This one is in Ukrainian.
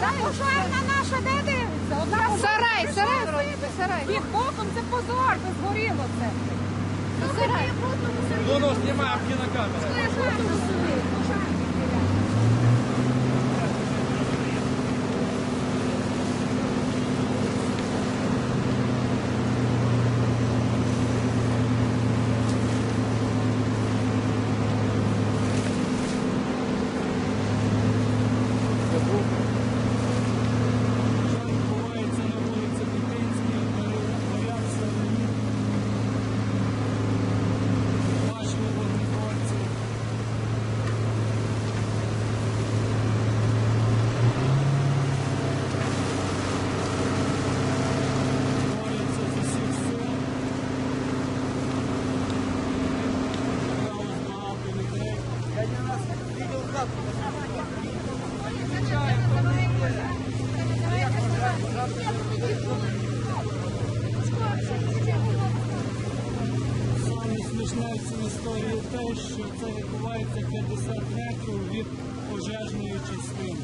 Душевна наша, де дивиться? Сарай, сарай сарай. Під це позор, це згоріло це. Ну, ну, знімаємо кінокамеру. Історії те, що це відбувається 50 метрів від пожежної частини.